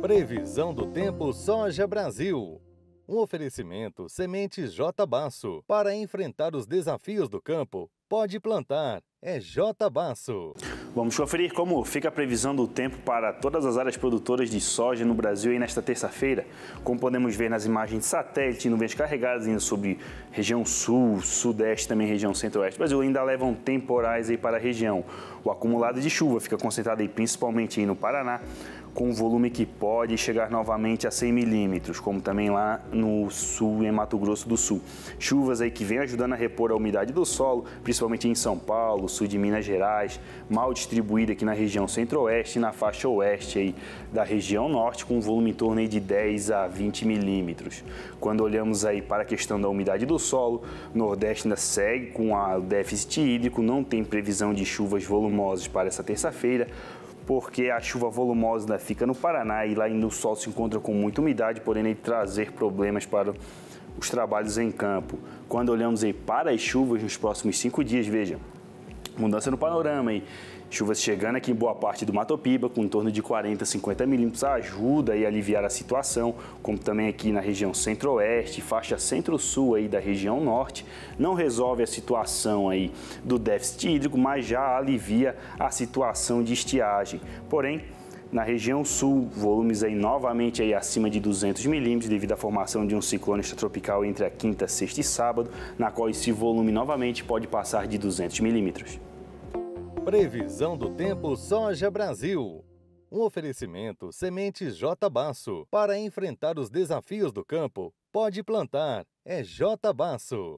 Previsão do tempo Soja Brasil. Um oferecimento Sementes J Basso. Para enfrentar os desafios do campo, pode plantar. É J Basso. Vamos conferir como fica a previsão do tempo para todas as áreas produtoras de soja no Brasil aí nesta terça-feira. Como podemos ver nas imagens de satélite, nuvens carregadas ainda sobre região sul, sudeste, também região centro-oeste. O Brasil ainda levam temporais aí para a região. O acumulado de chuva fica concentrado aí principalmente aí no Paraná, com um volume que pode chegar novamente a 100 milímetros, como também lá no sul e em Mato Grosso do Sul. Chuvas aí que vem ajudando a repor a umidade do solo, principalmente em São Paulo, sul de Minas Gerais, mal distribuída aqui na região centro-oeste e na faixa oeste aí da região norte, com um volume em torno de 10 a 20 milímetros. Quando olhamos aí para a questão da umidade do solo, Nordeste ainda segue com o déficit hídrico, não tem previsão de chuvas volumosas para essa terça-feira porque a chuva volumosa fica no Paraná e lá no sol se encontra com muita umidade, podendo trazer problemas para os trabalhos em campo. Quando olhamos aí para as chuvas nos próximos cinco dias, veja, mudança no panorama aí. Chuvas chegando aqui em boa parte do Mato Piba, com em torno de 40, 50 milímetros, ajuda a aliviar a situação, como também aqui na região centro-oeste, faixa centro-sul aí da região norte. Não resolve a situação aí do déficit hídrico, mas já alivia a situação de estiagem. Porém, na região sul, volumes aí novamente aí acima de 200 milímetros devido à formação de um ciclone extratropical entre a quinta, sexta e sábado, na qual esse volume novamente pode passar de 200 milímetros. Previsão do tempo Soja Brasil. Um oferecimento Sementes J Basso. Para enfrentar os desafios do campo, pode plantar. É J Basso.